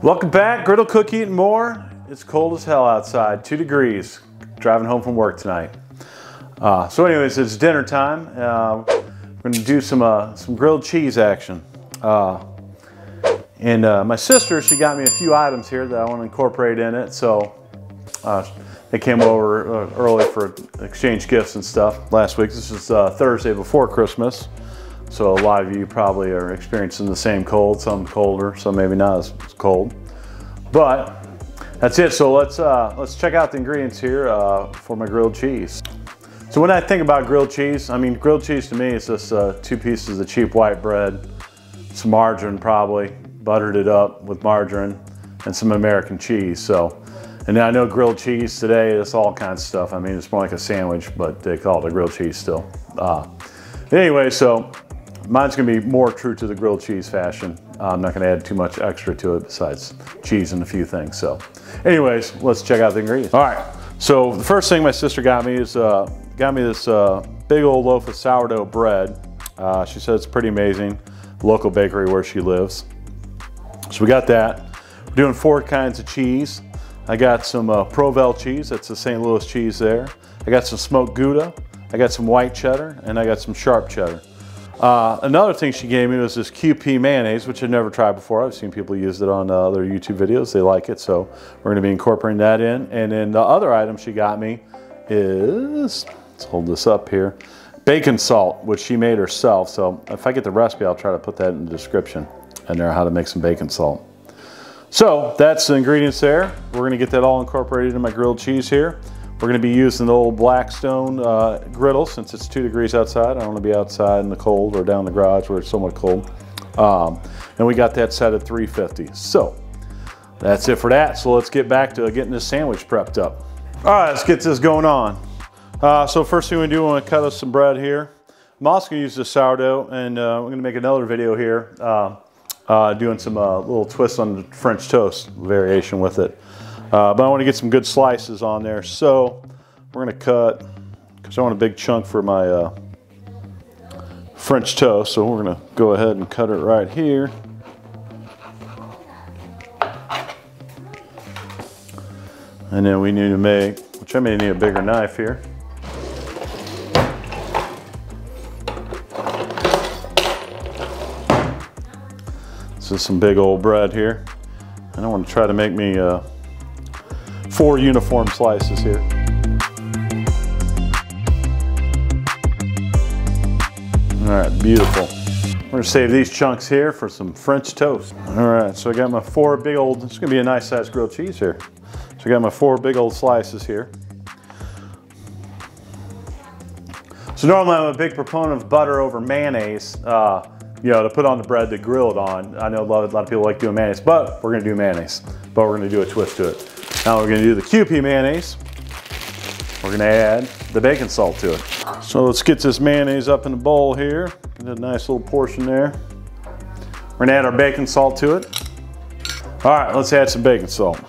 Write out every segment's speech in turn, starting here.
Welcome back, Griddle Cook Eat and More. It's cold as hell outside, two degrees. Driving home from work tonight. Uh, so anyways, it's dinner time. Uh, we're gonna do some, uh, some grilled cheese action. Uh, and uh, my sister, she got me a few items here that I wanna incorporate in it. So uh, they came over early for exchange gifts and stuff last week. This is Thursday before Christmas. So a lot of you probably are experiencing the same cold, some colder, some maybe not as cold. But that's it. So let's uh, let's check out the ingredients here uh, for my grilled cheese. So when I think about grilled cheese, I mean grilled cheese to me is just uh, two pieces of cheap white bread, some margarine probably, buttered it up with margarine, and some American cheese. So, and I know grilled cheese today, it's all kinds of stuff. I mean, it's more like a sandwich, but they call it a grilled cheese still. Uh, anyway, so Mine's gonna be more true to the grilled cheese fashion. Uh, I'm not gonna add too much extra to it besides cheese and a few things. So anyways, let's check out the ingredients. All right, so the first thing my sister got me is, uh, got me this uh, big old loaf of sourdough bread. Uh, she said it's pretty amazing, local bakery where she lives. So we got that. We're doing four kinds of cheese. I got some uh, Provel cheese, that's the St. Louis cheese there. I got some smoked Gouda, I got some white cheddar, and I got some sharp cheddar. Uh, another thing she gave me was this Kewpie mayonnaise, which I've never tried before. I've seen people use it on uh, other YouTube videos. They like it, so we're going to be incorporating that in. And then the other item she got me is, let's hold this up here, bacon salt, which she made herself. So if I get the recipe, I'll try to put that in the description and there how to make some bacon salt. So that's the ingredients there. We're going to get that all incorporated in my grilled cheese here. We're gonna be using the old Blackstone uh, griddle since it's two degrees outside. I don't wanna be outside in the cold or down the garage where it's somewhat cold. Um, and we got that set at 350. So that's it for that. So let's get back to getting this sandwich prepped up. All right, let's get this going on. Uh, so first thing we do, we want to cut us some bread here. I'm also gonna use the sourdough and uh, we're gonna make another video here uh, uh, doing some uh, little twists on the French toast variation with it. Uh, but I want to get some good slices on there. So we're going to cut, because I want a big chunk for my uh, French toast. So we're going to go ahead and cut it right here. And then we need to make, which I may need a bigger knife here. This is some big old bread here. And I want to try to make me uh, four uniform slices here. All right, beautiful. We're gonna save these chunks here for some French toast. All right, so I got my four big old, it's gonna be a nice size grilled cheese here. So I got my four big old slices here. So normally I'm a big proponent of butter over mayonnaise, uh, you know, to put on the bread to grill it on. I know a lot, a lot of people like doing mayonnaise, but we're gonna do mayonnaise, but we're gonna do a twist to it. Now we're gonna do the Kewpie mayonnaise. We're gonna add the bacon salt to it. So let's get this mayonnaise up in the bowl here. Get a nice little portion there. We're gonna add our bacon salt to it. All right, let's add some bacon salt.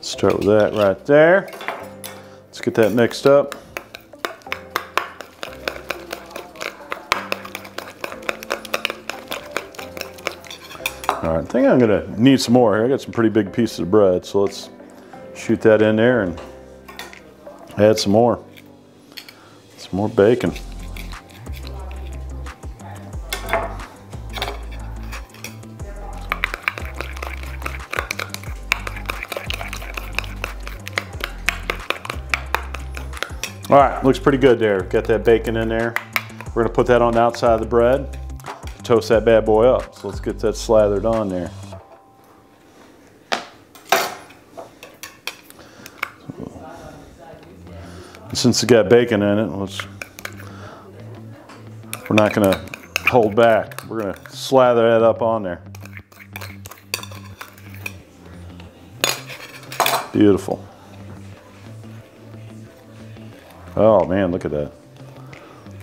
Start with that right there. Let's get that mixed up. All right, I think I'm gonna need some more here. I got some pretty big pieces of bread, so let's shoot that in there and add some more. Some more bacon. All right, looks pretty good there. Got that bacon in there. We're gonna put that on the outside of the bread toast that bad boy up. So let's get that slathered on there. since it got bacon in it, let's, we're not gonna hold back. We're gonna slather that up on there. Beautiful. Oh man, look at that.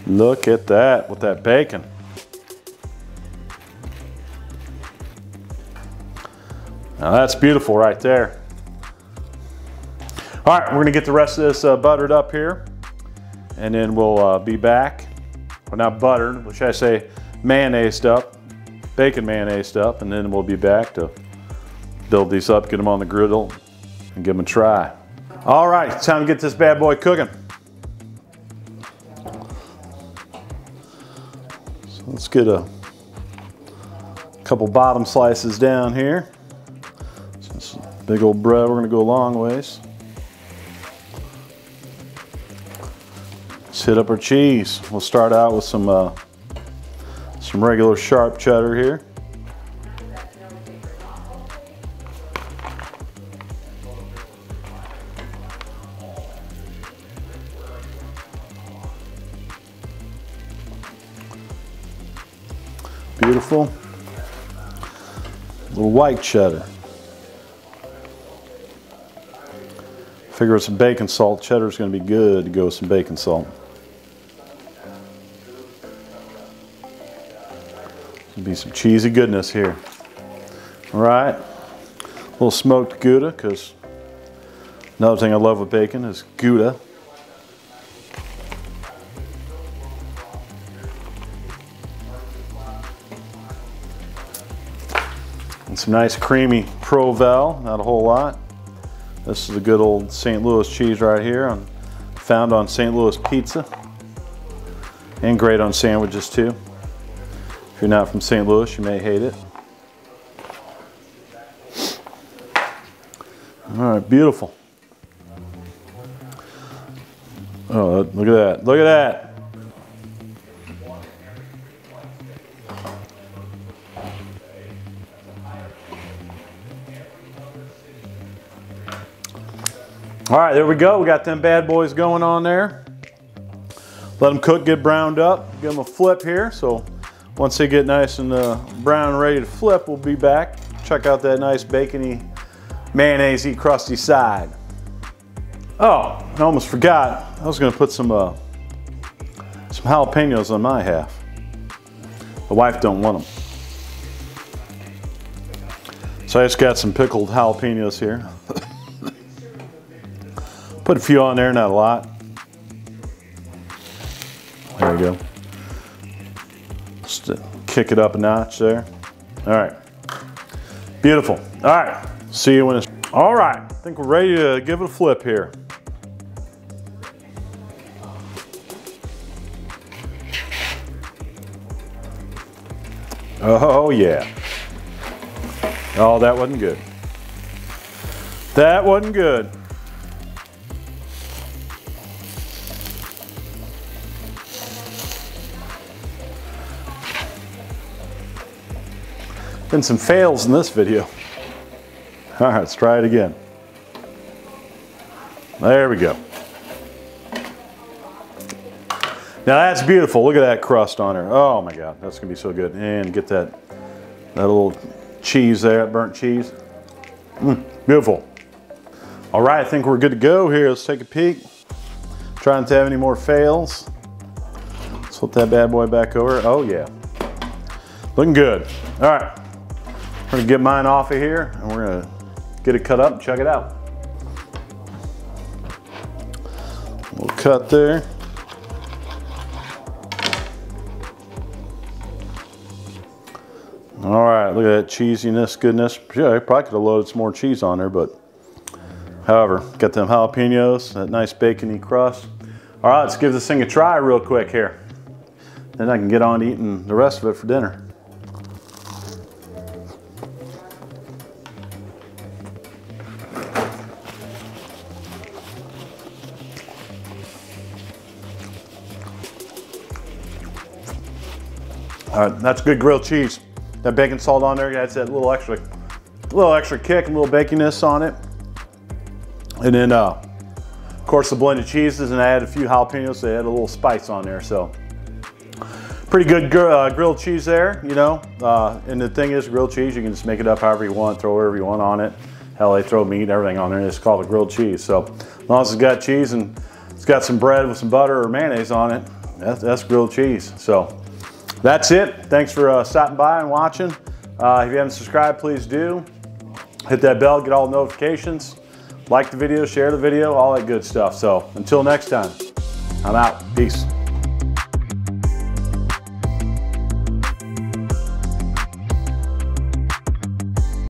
Look at that with that bacon. Now that's beautiful right there. All right, we're gonna get the rest of this uh, buttered up here. and then we'll uh, be back. Well, not buttered, what should I say, mayonnaise up, bacon mayonnaise up, and then we'll be back to build these up, get them on the griddle, and give them a try. All right, time to get this bad boy cooking. So let's get a couple bottom slices down here. Big old bread, we're gonna go a long ways. Let's hit up our cheese. We'll start out with some uh, some regular sharp cheddar here. Beautiful. A little white cheddar. Figure with some bacon salt. Cheddar is going to be good to go with some bacon salt. There'll be some cheesy goodness here. All right. A little smoked Gouda because another thing I love with bacon is Gouda. And some nice creamy Provel, not a whole lot. This is a good old St. Louis cheese right here, on, found on St. Louis pizza. And great on sandwiches too. If you're not from St. Louis, you may hate it. All right, beautiful. Oh, look at that. Look at that. All right, there we go. We got them bad boys going on there. Let them cook, get browned up. Give them a flip here. So once they get nice and uh, brown and ready to flip, we'll be back. Check out that nice bacony, mayonnaise crusty side. Oh, I almost forgot. I was gonna put some uh, some jalapenos on my half. The wife don't want them. So I just got some pickled jalapenos here. Put a few on there, not a lot. There we go. Just kick it up a notch there. All right. Beautiful. All right. See you when it's, all right. I think we're ready to give it a flip here. Oh yeah. Oh, that wasn't good. That wasn't good. Been some fails in this video. All right, let's try it again. There we go. Now that's beautiful. Look at that crust on her. Oh my God, that's gonna be so good. And get that, that little cheese there, burnt cheese. Mm, beautiful. All right, I think we're good to go here. Let's take a peek. Trying to have any more fails. Let's flip that bad boy back over. Oh yeah, looking good. All right. We're gonna get mine off of here and we're gonna get it cut up and check it out. We'll cut there. All right, look at that cheesiness, goodness. Yeah, I probably could have loaded some more cheese on there, but however, got them jalapenos, that nice bacony crust. All right, let's give this thing a try real quick here. Then I can get on eating the rest of it for dinner. All right, that's good grilled cheese. That bacon salt on there adds that little extra, little extra kick, a little bakiness on it. And then, uh, of course, the blended cheeses, and I added a few jalapenos, they add a little spice on there. So, pretty good gr uh, grilled cheese there, you know. Uh, and the thing is, grilled cheese, you can just make it up however you want, throw whatever you want on it. Hell, they throw meat, everything on there, it's called a grilled cheese. So, as long as it's got cheese and it's got some bread with some butter or mayonnaise on it, that's, that's grilled cheese. So, that's it. Thanks for uh, stopping by and watching. Uh, if you haven't subscribed, please do. Hit that bell, get all the notifications. Like the video, share the video, all that good stuff. So until next time, I'm out. Peace. Peace.